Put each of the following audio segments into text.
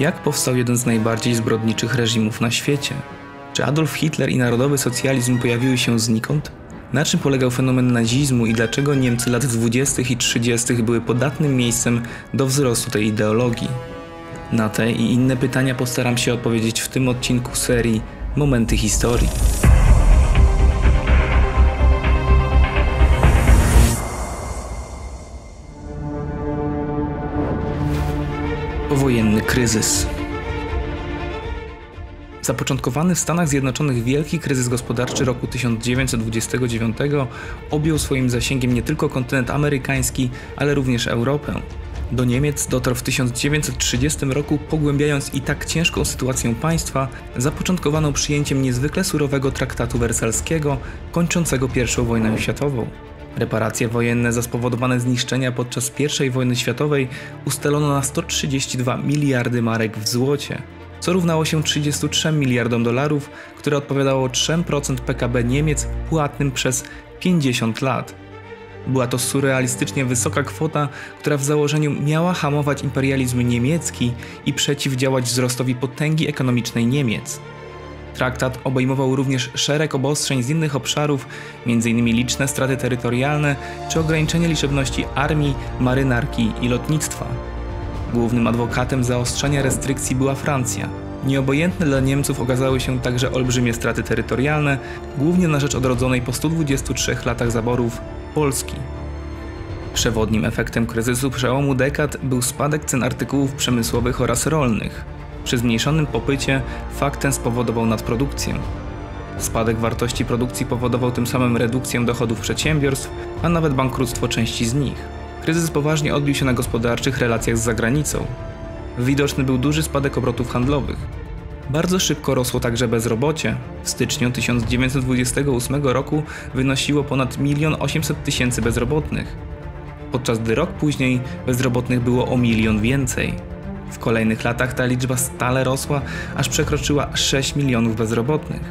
Jak powstał jeden z najbardziej zbrodniczych reżimów na świecie? Czy Adolf Hitler i narodowy socjalizm pojawiły się znikąd? Na czym polegał fenomen nazizmu i dlaczego Niemcy lat 20. i 30. były podatnym miejscem do wzrostu tej ideologii? Na te i inne pytania postaram się odpowiedzieć w tym odcinku serii Momenty Historii. Powojenny kryzys. Zapoczątkowany w Stanach Zjednoczonych wielki kryzys gospodarczy roku 1929 objął swoim zasięgiem nie tylko kontynent amerykański, ale również Europę. Do Niemiec dotarł w 1930 roku, pogłębiając i tak ciężką sytuację państwa, zapoczątkowaną przyjęciem niezwykle surowego traktatu wersalskiego, kończącego I wojnę światową. Reparacje wojenne za spowodowane zniszczenia podczas I wojny światowej ustalono na 132 miliardy marek w złocie, co równało się 33 miliardom dolarów, które odpowiadało 3% PKB Niemiec płatnym przez 50 lat. Była to surrealistycznie wysoka kwota, która w założeniu miała hamować imperializm niemiecki i przeciwdziałać wzrostowi potęgi ekonomicznej Niemiec. Traktat obejmował również szereg obostrzeń z innych obszarów, m.in. liczne straty terytorialne czy ograniczenie liczebności armii, marynarki i lotnictwa. Głównym adwokatem zaostrzenia restrykcji była Francja. Nieobojętne dla Niemców okazały się także olbrzymie straty terytorialne, głównie na rzecz odrodzonej po 123 latach zaborów Polski. Przewodnim efektem kryzysu przełomu dekad był spadek cen artykułów przemysłowych oraz rolnych. Przy zmniejszonym popycie fakt ten spowodował nadprodukcję. Spadek wartości produkcji powodował tym samym redukcję dochodów przedsiębiorstw, a nawet bankructwo części z nich. Kryzys poważnie odbił się na gospodarczych relacjach z zagranicą. Widoczny był duży spadek obrotów handlowych. Bardzo szybko rosło także bezrobocie. W styczniu 1928 roku wynosiło ponad 1 800 tysięcy bezrobotnych, podczas gdy rok później bezrobotnych było o milion więcej. W kolejnych latach ta liczba stale rosła, aż przekroczyła 6 milionów bezrobotnych.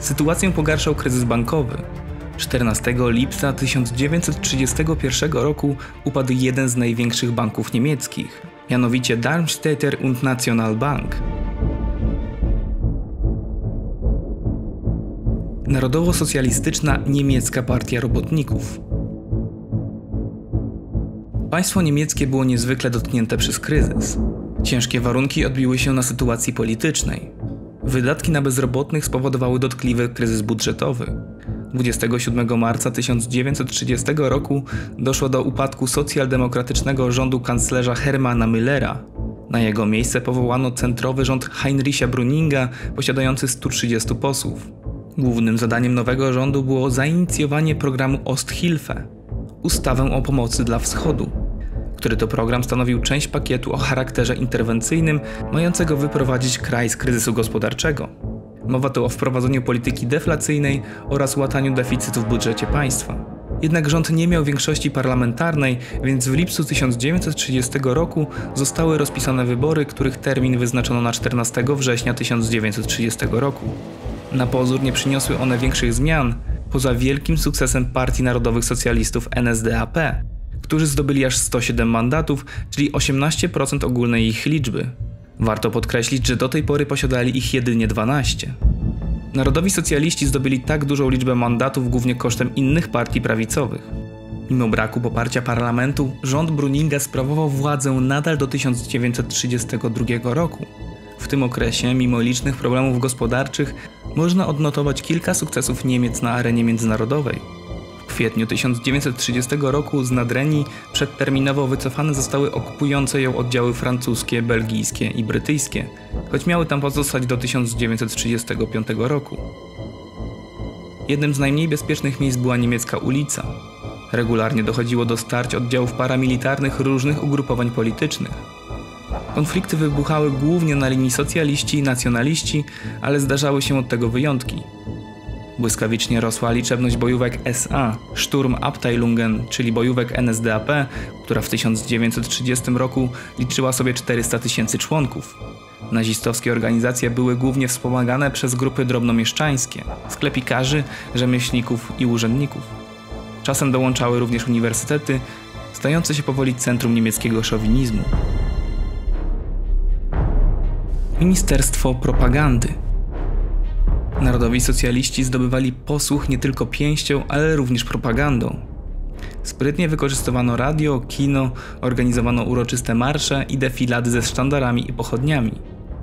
Sytuację pogarszał kryzys bankowy. 14 lipca 1931 roku upadł jeden z największych banków niemieckich, mianowicie Darmstädter und Nationalbank. Narodowo-socjalistyczna niemiecka partia robotników. Państwo niemieckie było niezwykle dotknięte przez kryzys. Ciężkie warunki odbiły się na sytuacji politycznej. Wydatki na bezrobotnych spowodowały dotkliwy kryzys budżetowy. 27 marca 1930 roku doszło do upadku socjaldemokratycznego rządu kanclerza Hermana Müllera. Na jego miejsce powołano centrowy rząd Heinricha Bruninga, posiadający 130 posłów. Głównym zadaniem nowego rządu było zainicjowanie programu Osthilfe, ustawę o pomocy dla Wschodu, który to program stanowił część pakietu o charakterze interwencyjnym, mającego wyprowadzić kraj z kryzysu gospodarczego. Mowa tu o wprowadzeniu polityki deflacyjnej oraz łataniu deficytu w budżecie państwa. Jednak rząd nie miał większości parlamentarnej, więc w lipcu 1930 roku zostały rozpisane wybory, których termin wyznaczono na 14 września 1930 roku. Na pozór nie przyniosły one większych zmian, poza wielkim sukcesem Partii Narodowych Socjalistów NSDAP, którzy zdobyli aż 107 mandatów, czyli 18% ogólnej ich liczby. Warto podkreślić, że do tej pory posiadali ich jedynie 12. Narodowi socjaliści zdobyli tak dużą liczbę mandatów głównie kosztem innych partii prawicowych. Mimo braku poparcia parlamentu, rząd Bruninga sprawował władzę nadal do 1932 roku. W tym okresie, mimo licznych problemów gospodarczych, można odnotować kilka sukcesów Niemiec na arenie międzynarodowej. Kwietniu 1930 roku z Nadrenii przedterminowo wycofane zostały okupujące ją oddziały francuskie, belgijskie i brytyjskie, choć miały tam pozostać do 1935 roku. Jednym z najmniej bezpiecznych miejsc była niemiecka ulica. Regularnie dochodziło do starć oddziałów paramilitarnych różnych ugrupowań politycznych. Konflikty wybuchały głównie na linii socjaliści i nacjonaliści, ale zdarzały się od tego wyjątki. Błyskawicznie rosła liczebność bojówek SA, Sturmabteilungen, czyli bojówek NSDAP, która w 1930 roku liczyła sobie 400 tysięcy członków. Nazistowskie organizacje były głównie wspomagane przez grupy drobnomieszczańskie, sklepikarzy, rzemieślników i urzędników. Czasem dołączały również uniwersytety, stające się powoli centrum niemieckiego szowinizmu. Ministerstwo Propagandy. Narodowi socjaliści zdobywali posłuch nie tylko pięścią, ale również propagandą. Sprytnie wykorzystywano radio, kino, organizowano uroczyste marsze i defilady ze sztandarami i pochodniami.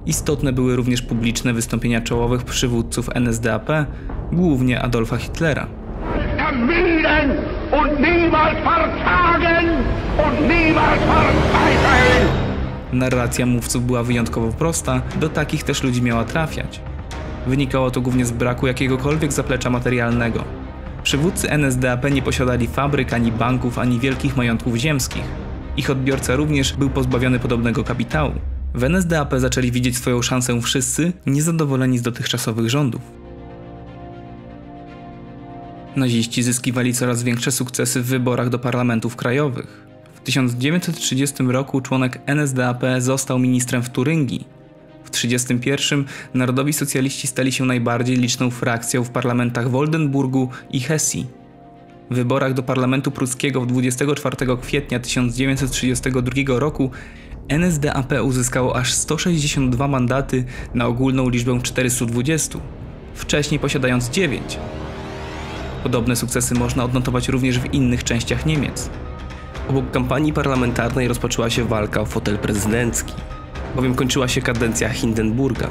Istotne były również publiczne wystąpienia czołowych przywódców NSDAP, głównie Adolfa Hitlera. Narracja mówców była wyjątkowo prosta, do takich też ludzi miała trafiać. Wynikało to głównie z braku jakiegokolwiek zaplecza materialnego. Przywódcy NSDAP nie posiadali fabryk, ani banków, ani wielkich majątków ziemskich. Ich odbiorca również był pozbawiony podobnego kapitału. W NSDAP zaczęli widzieć swoją szansę wszyscy niezadowoleni z dotychczasowych rządów. Naziści zyskiwali coraz większe sukcesy w wyborach do parlamentów krajowych. W 1930 roku członek NSDAP został ministrem w Turyngii. W 1931 narodowi socjaliści stali się najbardziej liczną frakcją w parlamentach w Oldenburgu i Hesji. W wyborach do parlamentu pruskiego w 24 kwietnia 1932 roku NSDAP uzyskało aż 162 mandaty na ogólną liczbę 420, wcześniej posiadając 9. Podobne sukcesy można odnotować również w innych częściach Niemiec. Obok kampanii parlamentarnej rozpoczęła się walka o fotel prezydencki, bowiem kończyła się kadencja Hindenburga.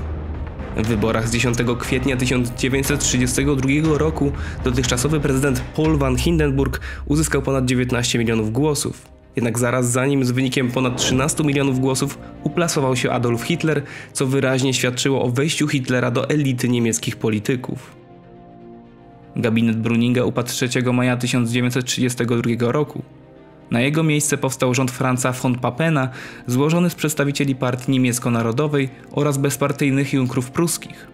W wyborach z 10 kwietnia 1932 roku dotychczasowy prezydent Paul van Hindenburg uzyskał ponad 19 milionów głosów. Jednak zaraz za nim z wynikiem ponad 13 milionów głosów uplasował się Adolf Hitler, co wyraźnie świadczyło o wejściu Hitlera do elity niemieckich polityków. Gabinet Bruninga upadł 3 maja 1932 roku. Na jego miejsce powstał rząd Franza von Papena, złożony z przedstawicieli partii niemiecko-narodowej oraz bezpartyjnych Junkrów pruskich.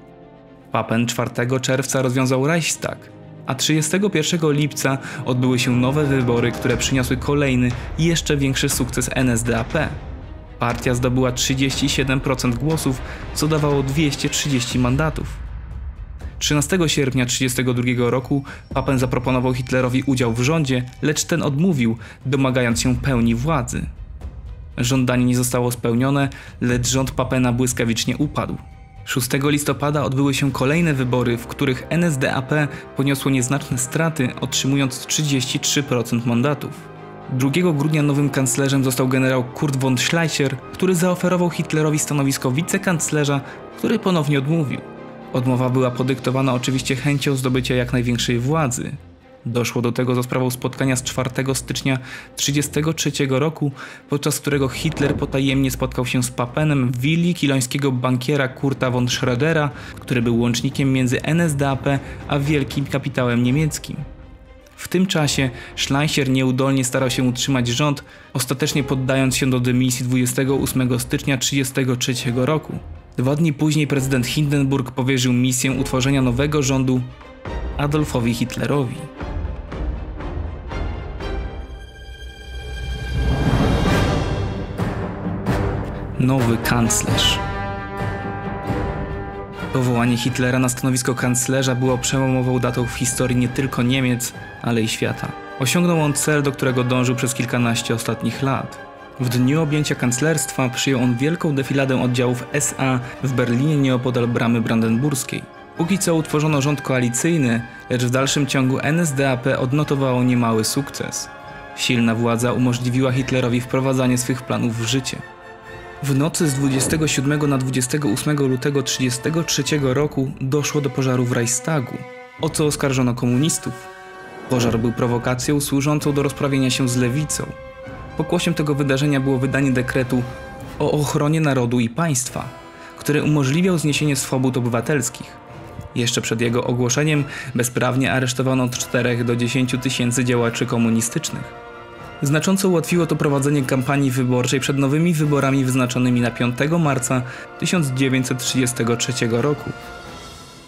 Papen 4 czerwca rozwiązał Reichstag, a 31 lipca odbyły się nowe wybory, które przyniosły kolejny jeszcze większy sukces NSDAP. Partia zdobyła 37% głosów, co dawało 230 mandatów. 13 sierpnia 1932 roku Papen zaproponował Hitlerowi udział w rządzie, lecz ten odmówił, domagając się pełni władzy. Żądanie nie zostało spełnione, lecz rząd Papena błyskawicznie upadł. 6 listopada odbyły się kolejne wybory, w których NSDAP poniosło nieznaczne straty, otrzymując 33% mandatów. 2 grudnia nowym kanclerzem został generał Kurt von Schleicher, który zaoferował Hitlerowi stanowisko wicekanclerza, który ponownie odmówił. Odmowa była podyktowana oczywiście chęcią zdobycia jak największej władzy. Doszło do tego za sprawą spotkania z 4 stycznia 1933 roku, podczas którego Hitler potajemnie spotkał się z Papenem w willi kilońskiego bankiera Kurta von Schrödera, który był łącznikiem między NSDAP a wielkim kapitałem niemieckim. W tym czasie Schleicher nieudolnie starał się utrzymać rząd, ostatecznie poddając się do dymisji 28 stycznia 1933 roku. Dwa dni później prezydent Hindenburg powierzył misję utworzenia nowego rządu Adolfowi Hitlerowi. Nowy kanclerz. Powołanie Hitlera na stanowisko kanclerza było przełomową datą w historii nie tylko Niemiec, ale i świata. Osiągnął on cel, do którego dążył przez kilkanaście ostatnich lat. W dniu objęcia kanclerstwa przyjął on wielką defiladę oddziałów SA w Berlinie nieopodal bramy brandenburskiej. Póki co utworzono rząd koalicyjny, lecz w dalszym ciągu NSDAP odnotowało niemały sukces. Silna władza umożliwiła Hitlerowi wprowadzanie swych planów w życie. W nocy z 27 na 28 lutego 1933 roku doszło do pożaru w Reichstagu, o co oskarżono komunistów. Pożar był prowokacją służącą do rozprawienia się z lewicą. Pokłosiem tego wydarzenia było wydanie dekretu o ochronie narodu i państwa, który umożliwiał zniesienie swobód obywatelskich. Jeszcze przed jego ogłoszeniem bezprawnie aresztowano od 4 do 10 tysięcy działaczy komunistycznych. Znacząco ułatwiło to prowadzenie kampanii wyborczej przed nowymi wyborami wyznaczonymi na 5 marca 1933 roku.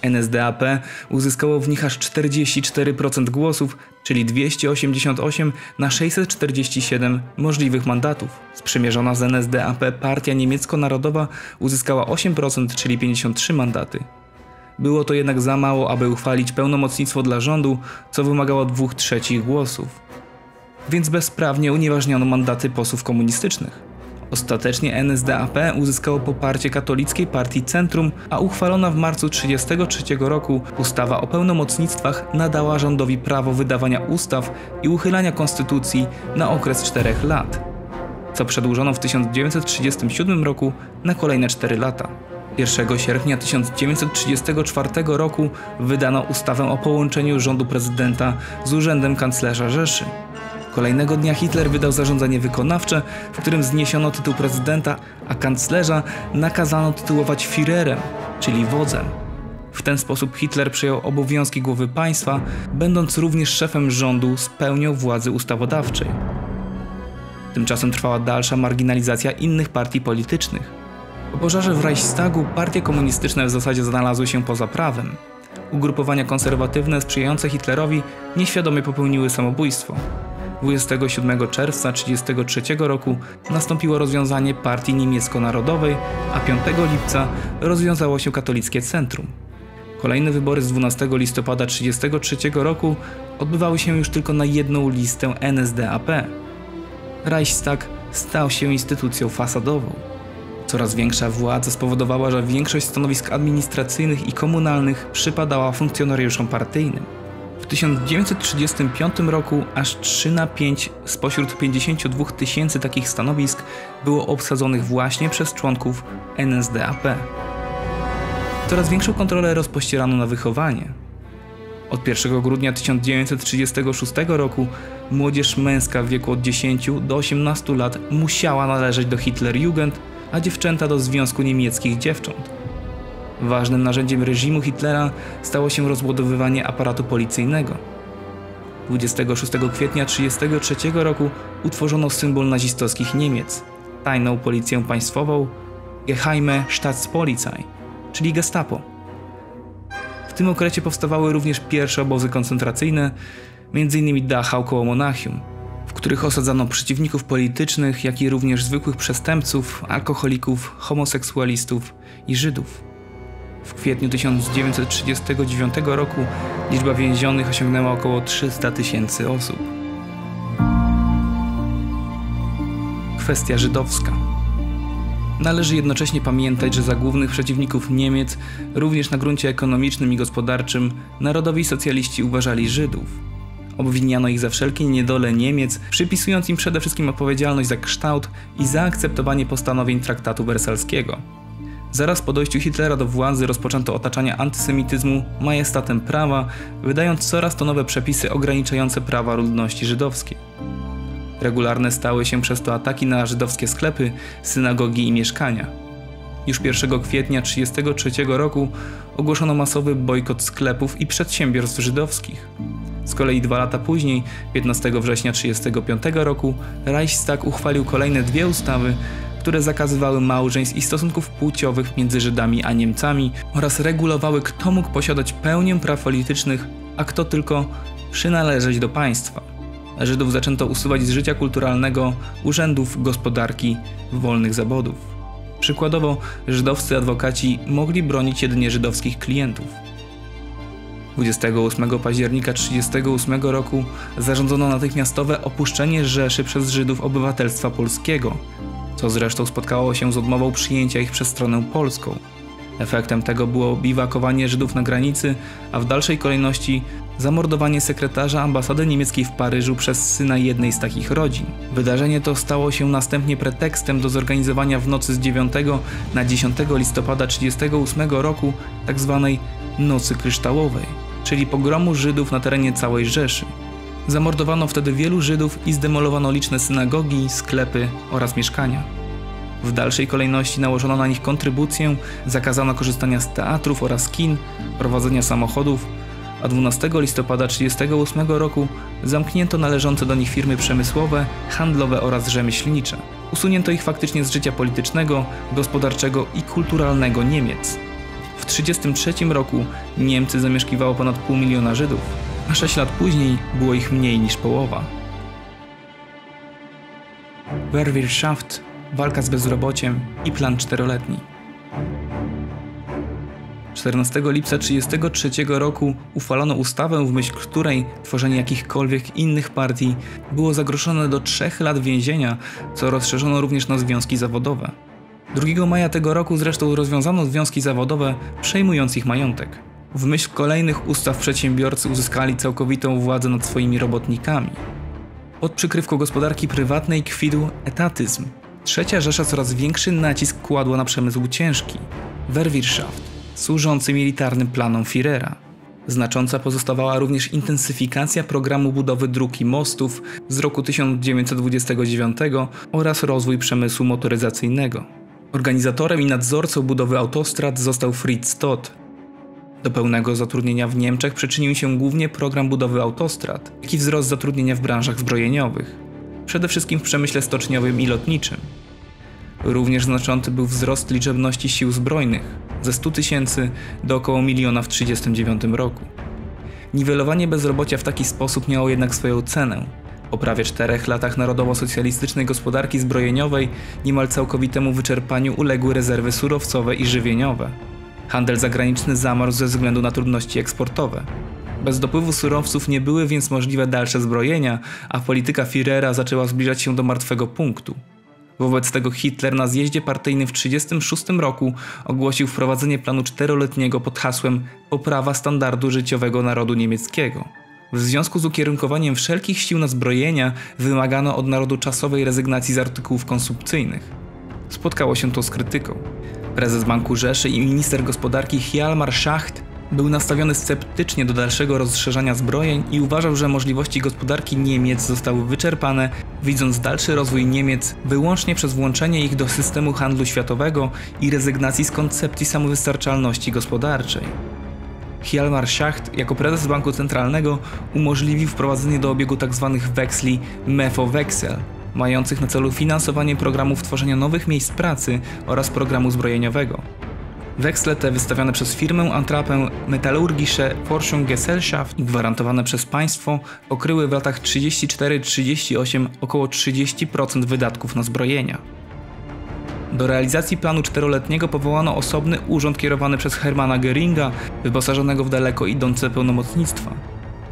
NSDAP uzyskało w nich aż 44% głosów, czyli 288 na 647 możliwych mandatów. Sprzymierzona z NSDAP partia niemiecko-narodowa uzyskała 8%, czyli 53 mandaty. Było to jednak za mało, aby uchwalić pełnomocnictwo dla rządu, co wymagało dwóch trzecich głosów. Więc bezprawnie unieważniono mandaty posłów komunistycznych. Ostatecznie NSDAP uzyskało poparcie katolickiej partii Centrum, a uchwalona w marcu 1933 roku ustawa o pełnomocnictwach nadała rządowi prawo wydawania ustaw i uchylania konstytucji na okres czterech lat, co przedłużono w 1937 roku na kolejne 4 lata. 1 sierpnia 1934 roku wydano ustawę o połączeniu rządu prezydenta z urzędem kanclerza Rzeszy. Kolejnego dnia Hitler wydał zarządzenie wykonawcze, w którym zniesiono tytuł prezydenta, a kanclerza nakazano tytułować Führerem, czyli wodzem. W ten sposób Hitler przejął obowiązki głowy państwa, będąc również szefem rządu z pełnią władzy ustawodawczej. Tymczasem trwała dalsza marginalizacja innych partii politycznych. Po pożarze w Reichstagu partie komunistyczne w zasadzie znalazły się poza prawem. Ugrupowania konserwatywne sprzyjające Hitlerowi nieświadomie popełniły samobójstwo. 27 czerwca 1933 roku nastąpiło rozwiązanie partii niemiecko-narodowej, a 5 lipca rozwiązało się katolickie centrum. Kolejne wybory z 12 listopada 1933 roku odbywały się już tylko na jedną listę NSDAP. Reichstag stał się instytucją fasadową. Coraz większa władza spowodowała, że większość stanowisk administracyjnych i komunalnych przypadała funkcjonariuszom partyjnym. W 1935 roku aż 3 na 5 spośród 52 tysięcy takich stanowisk było obsadzonych właśnie przez członków NSDAP. Coraz większą kontrolę rozpościerano na wychowanie. Od 1 grudnia 1936 roku młodzież męska w wieku od 10 do 18 lat musiała należeć do Hitlerjugend, a dziewczęta do Związku Niemieckich Dziewcząt. Ważnym narzędziem reżimu Hitlera stało się rozbudowywanie aparatu policyjnego. 26 kwietnia 1933 roku utworzono symbol nazistowskich Niemiec tajną policję państwową Geheime Staatspolizei, czyli Gestapo. W tym okresie powstawały również pierwsze obozy koncentracyjne, m.in. Dachau koło Monachium, w których osadzano przeciwników politycznych, jak i również zwykłych przestępców, alkoholików, homoseksualistów i Żydów. W kwietniu 1939 roku liczba więzionych osiągnęła około 300 tysięcy osób. Kwestia żydowska. Należy jednocześnie pamiętać, że za głównych przeciwników Niemiec, również na gruncie ekonomicznym i gospodarczym, narodowi socjaliści uważali Żydów. Obwiniano ich za wszelkie niedole Niemiec, przypisując im przede wszystkim odpowiedzialność za kształt i zaakceptowanie postanowień traktatu wersalskiego. Zaraz po dojściu Hitlera do władzy rozpoczęto otaczanie antysemityzmu majestatem prawa, wydając coraz to nowe przepisy ograniczające prawa ludności żydowskiej. Regularne stały się przez to ataki na żydowskie sklepy, synagogi i mieszkania. Już 1 kwietnia 1933 roku ogłoszono masowy bojkot sklepów i przedsiębiorstw żydowskich. Z kolei dwa lata później, 15 września 1935 roku, Reichstag uchwalił kolejne dwie ustawy, które zakazywały małżeństw i stosunków płciowych między Żydami a Niemcami oraz regulowały, kto mógł posiadać pełnię praw politycznych, a kto tylko przynależeć do państwa. Żydów zaczęto usuwać z życia kulturalnego, urzędów, gospodarki, wolnych zawodów. Przykładowo, żydowscy adwokaci mogli bronić jedynie żydowskich klientów. 28 października 1938 roku zarządzono natychmiastowe opuszczenie Rzeszy przez Żydów obywatelstwa polskiego, co zresztą spotkało się z odmową przyjęcia ich przez stronę polską. Efektem tego było biwakowanie Żydów na granicy, a w dalszej kolejności zamordowanie sekretarza ambasady niemieckiej w Paryżu przez syna jednej z takich rodzin. Wydarzenie to stało się następnie pretekstem do zorganizowania w nocy z 9 na 10 listopada 1938 roku tzw. Tak nocy Kryształowej, czyli pogromu Żydów na terenie całej Rzeszy. Zamordowano wtedy wielu Żydów i zdemolowano liczne synagogi, sklepy oraz mieszkania. W dalszej kolejności nałożono na nich kontrybucję, zakazano korzystania z teatrów oraz kin, prowadzenia samochodów, a 12 listopada 1938 roku zamknięto należące do nich firmy przemysłowe, handlowe oraz rzemieślnicze. Usunięto ich faktycznie z życia politycznego, gospodarczego i kulturalnego Niemiec. W 1933 roku Niemcy zamieszkiwało ponad pół miliona Żydów, a 6 lat później było ich mniej niż połowa. Wehrwirtschaft, walka z bezrobociem i plan czteroletni. 14 lipca 1933 roku uchwalono ustawę, w myśl której tworzenie jakichkolwiek innych partii było zagrożone do trzech lat więzienia, co rozszerzono również na związki zawodowe. 2 maja tego roku zresztą rozwiązano związki zawodowe, przejmując ich majątek. W myśl kolejnych ustaw przedsiębiorcy uzyskali całkowitą władzę nad swoimi robotnikami. Pod przykrywką gospodarki prywatnej kwitł etatyzm. Trzecia Rzesza coraz większy nacisk kładła na przemysł ciężki, Wehrwirtschaft, służący militarnym planom Führera. Znacząca pozostawała również intensyfikacja programu budowy dróg i mostów z roku 1929 oraz rozwój przemysłu motoryzacyjnego. Organizatorem i nadzorcą budowy autostrad został Fritz Todt. Do pełnego zatrudnienia w Niemczech przyczynił się głównie program budowy autostrad, jak i wzrost zatrudnienia w branżach zbrojeniowych, przede wszystkim w przemyśle stoczniowym i lotniczym. Również znaczący był wzrost liczebności sił zbrojnych ze 100 tysięcy do około miliona w 1939 roku. Niwelowanie bezrobocia w taki sposób miało jednak swoją cenę. Po prawie czterech latach narodowo-socjalistycznej gospodarki zbrojeniowej niemal całkowitemu wyczerpaniu uległy rezerwy surowcowe i żywieniowe. Handel zagraniczny zamarł ze względu na trudności eksportowe. Bez dopływu surowców nie były więc możliwe dalsze zbrojenia, a polityka Führera zaczęła zbliżać się do martwego punktu. Wobec tego Hitler na zjeździe partyjnym w 1936 roku ogłosił wprowadzenie planu czteroletniego pod hasłem Poprawa standardu życiowego narodu niemieckiego. W związku z ukierunkowaniem wszelkich sił na zbrojenia wymagano od narodu czasowej rezygnacji z artykułów konsumpcyjnych. Spotkało się to z krytyką. Prezes Banku Rzeszy i minister gospodarki Hjalmar Schacht był nastawiony sceptycznie do dalszego rozszerzania zbrojeń i uważał, że możliwości gospodarki Niemiec zostały wyczerpane, widząc dalszy rozwój Niemiec wyłącznie przez włączenie ich do systemu handlu światowego i rezygnacji z koncepcji samowystarczalności gospodarczej. Hjalmar Schacht jako prezes Banku Centralnego umożliwił wprowadzenie do obiegu tzw. Tak weksli MEFO-Wechsel, mających na celu finansowanie programów tworzenia nowych miejsc pracy oraz programu zbrojeniowego. Weksle te wystawiane przez firmę Antrapę Metallurgische Forschungsgesellschaft i gwarantowane przez państwo pokryły w latach 34-38 około 30% wydatków na zbrojenia. Do realizacji planu czteroletniego powołano osobny urząd kierowany przez Hermana Göringa, wyposażonego w daleko idące pełnomocnictwa.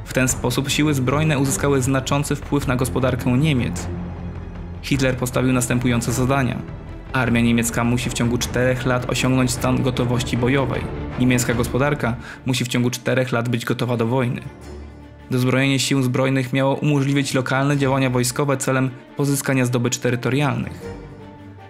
W ten sposób siły zbrojne uzyskały znaczący wpływ na gospodarkę Niemiec. Hitler postawił następujące zadania – Armia niemiecka musi w ciągu 4 lat osiągnąć stan gotowości bojowej. Niemiecka gospodarka musi w ciągu 4 lat być gotowa do wojny. Dozbrojenie sił zbrojnych miało umożliwić lokalne działania wojskowe celem pozyskania zdobycz terytorialnych.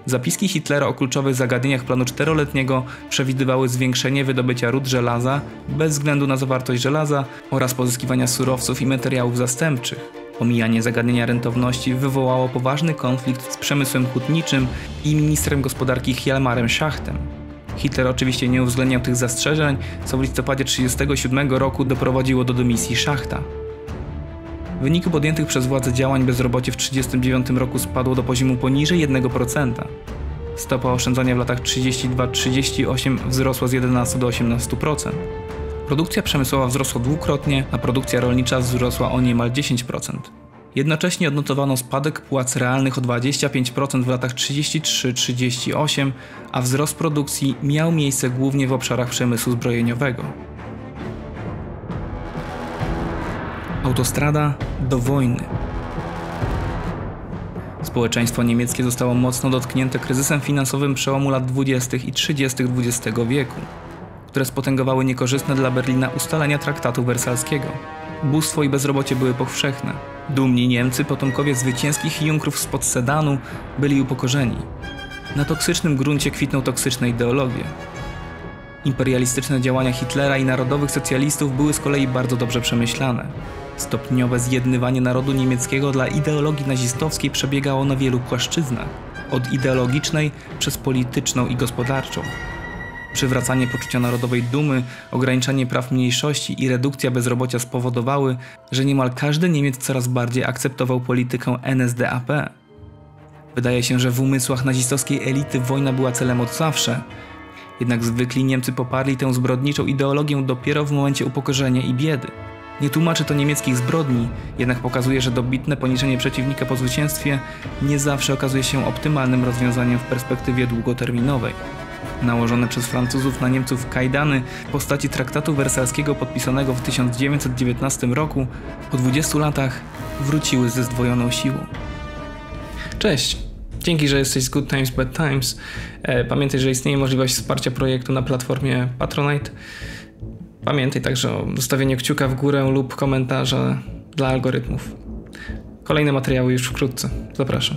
Zapiski Hitlera o kluczowych zagadnieniach planu czteroletniego przewidywały zwiększenie wydobycia ród żelaza bez względu na zawartość żelaza oraz pozyskiwania surowców i materiałów zastępczych. Pomijanie zagadnienia rentowności wywołało poważny konflikt z przemysłem hutniczym i ministrem gospodarki Hjalmarem Schachtem. Hitler oczywiście nie uwzględniał tych zastrzeżeń, co w listopadzie 1937 roku doprowadziło do dymisji Schachta. W wyniku podjętych przez władze działań bezrobocie w 1939 roku spadło do poziomu poniżej 1%. Stopa oszczędzania w latach 32-38 wzrosła z 11 do 18%. Produkcja przemysłowa wzrosła dwukrotnie, a produkcja rolnicza wzrosła o niemal 10%. Jednocześnie odnotowano spadek płac realnych o 25% w latach 33-38, a wzrost produkcji miał miejsce głównie w obszarach przemysłu zbrojeniowego. Autostrada do wojny. Społeczeństwo niemieckie zostało mocno dotknięte kryzysem finansowym przełomu lat 20. i 30. XX wieku które spotęgowały niekorzystne dla Berlina ustalenia traktatu wersalskiego. Bóstwo i bezrobocie były powszechne. Dumni Niemcy, potomkowie zwycięskich Junkrów spod Sedanu, byli upokorzeni. Na toksycznym gruncie kwitną toksyczne ideologie. Imperialistyczne działania Hitlera i narodowych socjalistów były z kolei bardzo dobrze przemyślane. Stopniowe zjednywanie narodu niemieckiego dla ideologii nazistowskiej przebiegało na wielu płaszczyznach, od ideologicznej przez polityczną i gospodarczą. Przywracanie poczucia narodowej dumy, ograniczanie praw mniejszości i redukcja bezrobocia spowodowały, że niemal każdy Niemiec coraz bardziej akceptował politykę NSDAP. Wydaje się, że w umysłach nazistowskiej elity wojna była celem od zawsze, jednak zwykli Niemcy poparli tę zbrodniczą ideologię dopiero w momencie upokorzenia i biedy. Nie tłumaczy to niemieckich zbrodni, jednak pokazuje, że dobitne poniżenie przeciwnika po zwycięstwie nie zawsze okazuje się optymalnym rozwiązaniem w perspektywie długoterminowej. Nałożone przez Francuzów na Niemców kajdany w postaci traktatu wersalskiego podpisanego w 1919 roku po 20 latach wróciły ze zdwojoną siłą. Cześć! Dzięki, że jesteś z Good Times Bad Times. E, pamiętaj, że istnieje możliwość wsparcia projektu na platformie Patronite. Pamiętaj także o zostawieniu kciuka w górę lub komentarza dla algorytmów. Kolejne materiały już wkrótce. Zapraszam.